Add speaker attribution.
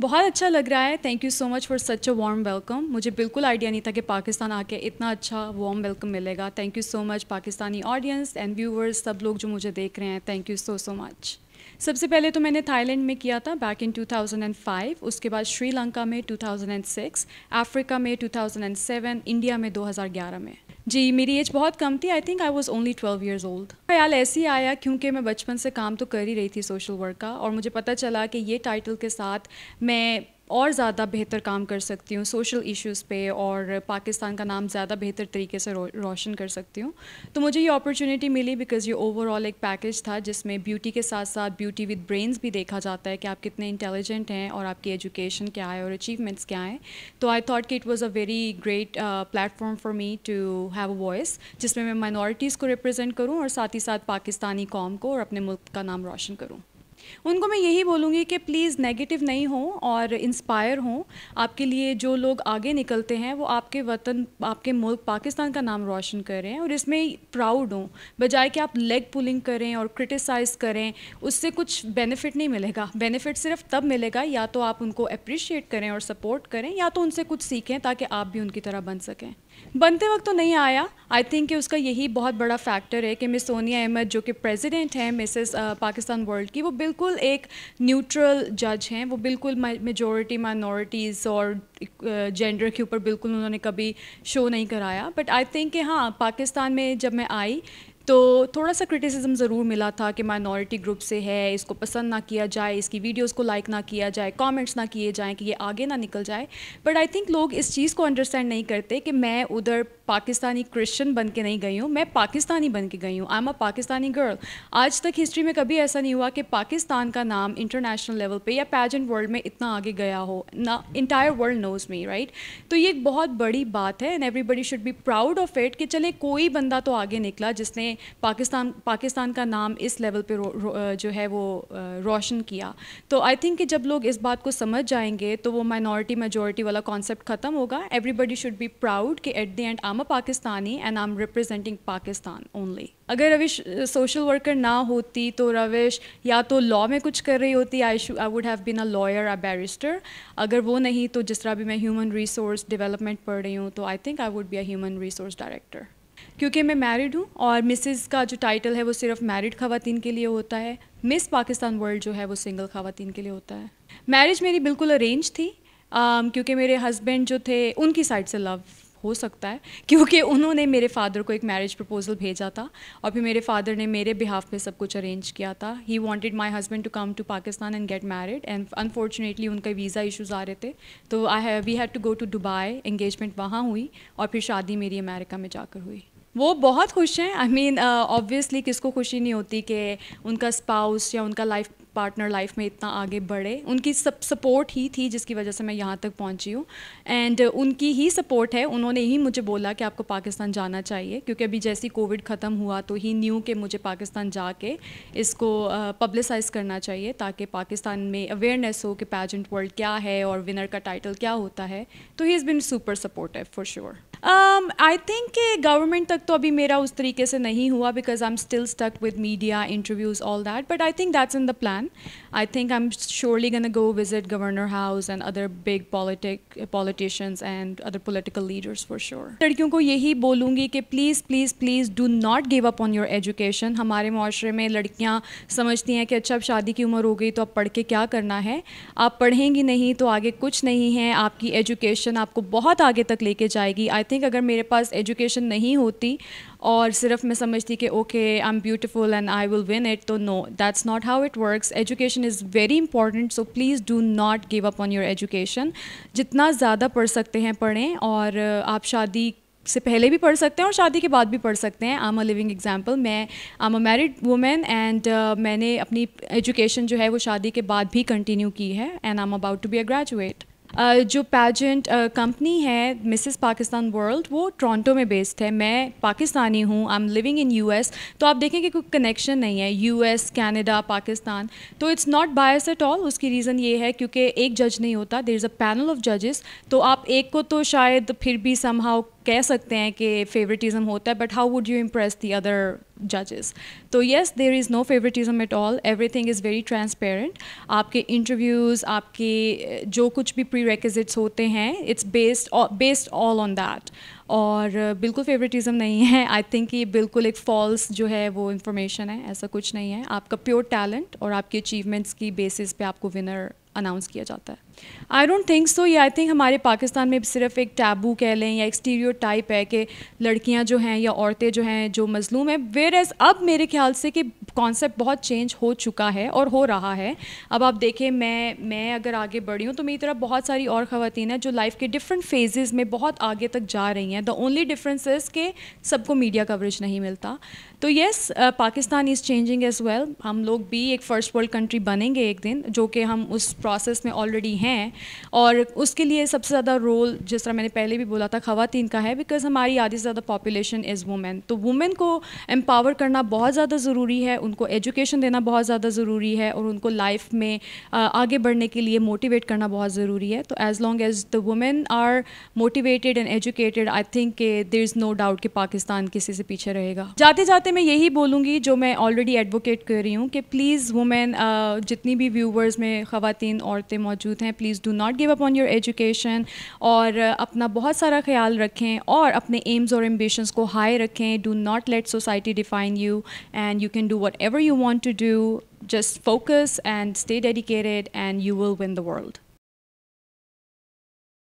Speaker 1: बहुत अच्छा लग रहा है। Thank you so much for such a warm welcome मुझे बिल्कुल आइडिया नहीं था कि पाकिस्तान आके इतना अच्छा वार्म वेलकम मिलेगा। Thank you so much Pakistani audience and viewers सब लोग जो मुझे देख रहे हैं। Thank you so so much सबसे पहले तो मैंने थाईलैंड में किया था बैक इन 2005 उसके बाद श्रीलंका में 2006 अफ्रीका में 2007 इंडिया में 2011 में। जी, मेरी एज बहुत कम थी. I think I was only twelve years old ख्याल ऐसे ही आया क्योंकि मैं बचपन से काम तो कर ही रही थी सोशल वर्क का और मुझे पता चला कि ये टाइटल के साथ मैं और ज़्यादा बेहतर काम कर सकती हूँ सोशल इश्यूज़ पे और पाकिस्तान का नाम ज़्यादा बेहतर तरीके से रो, रोशन कर सकती हूँ। तो मुझे ये अपॉर्चुनिटी मिली बिकॉज़ ये ओवरऑल एक पैकेज था जिसमें ब्यूटी के साथ साथ ब्यूटी विद ब्रेन्स भी देखा जाता है कि आप कितने इंटेलिजेंट हैं और आपकी एजुकेशन क्या है और अचीवमेंट्स क्या हैं। तो आई थॉट कि it was a very great platform for me to have a voice जिसमें मैं माइनॉरिटीज़ को रिप्रजेंट करूँ और साथ ही साथ पाकिस्तानी कौम को और अपने मुल्क का नाम रोशन करूँ। उनको मैं यही बोलूँगी कि प्लीज़ नेगेटिव नहीं हो और इंस्पायर हों। आपके लिए जो लोग आगे निकलते हैं, वो आपके वतन, आपके मुल्क पाकिस्तान का नाम रोशन करें और इसमें प्राउड हों। बजाय कि आप लेग पुलिंग करें और क्रिटिसाइज़ करें, उससे कुछ बेनिफिट नहीं मिलेगा। बेनिफिट सिर्फ़ तब मिलेगा, या तो आप उनको अप्रिशिएट करें और सपोर्ट करें, या तो उनसे कुछ सीखें ताकि आप भी उनकी तरह बन सकें। बनते वक्त तो नहीं आया। आई थिंक कि उसका यही बहुत बड़ा फैक्टर है कि मिस सोनिया अहमद जो कि प्रेसिडेंट हैं मिसेस पाकिस्तान वर्ल्ड की, वो बिल्कुल एक न्यूट्रल जज हैं। वो बिल्कुल मेजॉरिटी माइनॉरिटीज़ और जेंडर के ऊपर बिल्कुल उन्होंने कभी शो नहीं कराया। बट आई थिंक कि हाँ पाकिस्तान में जब मैं आई तो थोड़ा सा क्रिटिसिज्म ज़रूर मिला था कि माइनॉरिटी ग्रुप से है, इसको पसंद ना किया जाए, इसकी वीडियोस को लाइक ना किया जाए कमेंट्स ना किए जाएँ कि ये आगे ना निकल जाए। बट आई थिंक लोग इस चीज़ को अंडरस्टैंड नहीं करते कि मैं उधर पाकिस्तानी क्रिश्चियन बन के नहीं गई हूँ, मैं पाकिस्तानी बन के गई हूँ I am a Pakistani girl आज तक हिस्ट्री में कभी ऐसा नहीं हुआ कि पाकिस्तान का नाम इंटरनेशनल लेवल पे या पैजेंट वर्ल्ड में इतना आगे गया हो, ना entire world knows me right तो ये एक बहुत बड़ी बात है and everybody should be proud of it कि चले कोई बंदा तो आगे निकला जिसने पाकिस्तान पाकिस्तान का नाम इस लेवल पे जो है वो रोशन किया। तो आई थिंक कि जब लोग इस बात को समझ जाएँगे तो वो माइनॉरिटी मेजोरिटी वाला कॉन्सेप्ट ख़त्म होगा। एवरीबडी शुड बी प्राउड कि at the end I'm a Pakistani and I am representing Pakistan only अगर रविश सोशल वर्कर ना होती तो रविश या तो लॉ में कुछ कर रही होती I sure I would have been a lawyer a barrister अगर वो नहीं तो जिस तरह भी मैं ह्यूमन रिसोर्स डेवलपमेंट पढ़ रही हूँ तो I think I would be a human resource director क्योंकि मैं मैरिड हूँ और मिसेस का जो टाइटल है वो सिर्फ़ मैरिड खातन के लिए होता है। मिस पाकिस्तान वर्ल्ड जो है वो सिंगल खातन के लिए होता है। मैरिज मेरी बिल्कुल अरेंज थी um, क्योंकि मेरे हस्बैंड जो थे उनकी साइड से लव हो सकता है, क्योंकि उन्होंने मेरे फादर को एक मैरिज प्रपोजल भेजा था और फिर मेरे फादर ने मेरे बिहाफ पे सब कुछ अरेंज किया था। He wanted my husband to come to Pakistan and get married and unfortunately उनका वीज़ा इश्यूज़ आ रहे थे। तो I we had to go to Dubai engagement वहाँ हुई और फिर शादी मेरी अमेरिका में जाकर हुई। वो बहुत खुश हैं। आई मीन ऑब्वियसली किसको खुशी नहीं होती कि उनका स्पाउस या उनका लाइफ पार्टनर लाइफ में इतना आगे बढ़े। उनकी सब सपोर्ट ही थी जिसकी वजह से मैं यहाँ तक पहुँची हूँ। एंड उनकी ही सपोर्ट है। उन्होंने ही मुझे बोला कि आपको पाकिस्तान जाना चाहिए। क्योंकि अभी जैसी कोविड ख़त्म हुआ तो ही न्यू कि मुझे पाकिस्तान जाके इसको पब्लिसाइज करना चाहिए ताकि पाकिस्तान में अवेयरनेस हो कि पैजेंट वर्ल्ड क्या है और विनर का टाइटल क्या होता है। तो he is been super supportive for sure I think कि गवर्नमेंट तक तो अभी मेरा उस तरीके से नहीं हुआ because I am still stuck with media interviews all that but I think that's in the plan I think I am surely gonna go visit governor house and other big politic politicians and other political leaders for sure लड़कियों को यही बोलूँगी कि please please please do not give up on your education हमारे माशरे में लड़कियाँ समझती हैं कि अच्छा अब शादी की उम्र हो गई तो अब पढ़ के क्या करना है? आप पढ़ेंगी नहीं तो आगे कुछ नहीं है, आपकी एजुकेशन आपको बहुत आगे तक लेके जाएगी. आई थिंक अगर मेरे पास एजुकेशन नहीं होती और सिर्फ़ मैं समझती कि okay I am beautiful and I will win it तो no that's not how it works education is very important so please do not give up on your education जितना ज़्यादा पढ़ सकते हैं, पढ़ें और आप शादी से पहले भी पढ़ सकते हैं और शादी के बाद भी पढ़ सकते हैं। आम अ लिविंग एग्ज़ाम्पल मैं आम अ मैरिड वुमेन एंड मैंने अपनी एजुकेशन जो है वो शादी के बाद भी कंटिन्यू की है and I am about to be a graduate जो पैजेंट कंपनी है मिसेस पाकिस्तान वर्ल्ड वो टोरंटो में बेस्ड है। मैं पाकिस्तानी हूँ I am living in US तो आप देखें कि कोई कनेक्शन नहीं है। यूएस कनाडा पाकिस्तान तो it's not bias at all उसकी रीज़न ये है क्योंकि एक जज नहीं होता there is a panel of जजेस तो आप एक को तो शायद फिर भी समहाउ कह सकते हैं कि फेवरेटिज्म होता है but how would you impress the other जजेस तो yes there is no favouritism at all everything is very transparent आपके इंटरव्यूज़ आपके, जो कुछ भी प्री होते हैं it's based based all on that और बिल्कुल फेवरेटिज़म नहीं है। आई थिंक ये बिल्कुल एक फॉल्स जो है वो इन्फॉर्मेशन है, ऐसा कुछ नहीं है। आपका प्योर टैलेंट और आपकी अचीवमेंट्स की बेसिस पे आपको विनर अनाउंस किया जाता है। आई डोंट थिंक सो ये आई थिंक हमारे पाकिस्तान में सिर्फ़ एक टैबू कह लें या एक स्टीरियो टाइप है कि लड़कियाँ जो हैं या औरतें जो हैं, जो मजलूम हैं। वेर एज अब मेरे ख्याल से कि कॉन्सेप्ट बहुत चेंज हो चुका है और हो रहा है। अब आप देखें, मैं मैं अगर आगे बढ़ी हूँ तो मेरी तरफ़ बहुत सारी और ख़वान हैं जो लाइफ के डिफरेंट फेजेज़ में बहुत आगे तक जा रही हैं। द ओनली डिफरेंस इज़ के सबको मीडिया कवरेज नहीं मिलता। तो yes Pakistan is changing as well हम लोग भी एक फ़र्स्ट वर्ल्ड कंट्री बनेंगे एक दिन, जो कि हम उस प्रोसेस में ऑलरेडी हैं। और उसके लिए सबसे ज़्यादा रोल जिस तरह मैंने पहले भी बोला था खातन का है बिकॉज़ हमारी आधी से ज़्यादा पॉपुलेशन इज़ वुमेन तो वुमेन को एम्पावर करना बहुत ज़्यादा ज़रूरी है उनको एजुकेशन देना बहुत ज़्यादा ज़रूरी है और उनको लाइफ में आगे बढ़ने के लिए मोटिवेट करना बहुत ज़रूरी है। तो as long as the women are motivated and educated I think के देर इज़ नो डाउट कि पाकिस्तान किसी से पीछे रहेगा। जाते जाते मैं यही बोलूँगी जो मैं ऑलरेडी एडवोकेट कर रही हूँ कि प्लीज़ वुमेन जितनी भी व्यूवर्स में ख़वान औरतें मौजूद हैं please do not give up on your education और अपना बहुत सारा ख्याल रखें और अपने एम्स और एम्बिशंस को हाई रखें। Do not let society define you and you can do what whatever you want to do, just focus and stay dedicated, and you will win the world.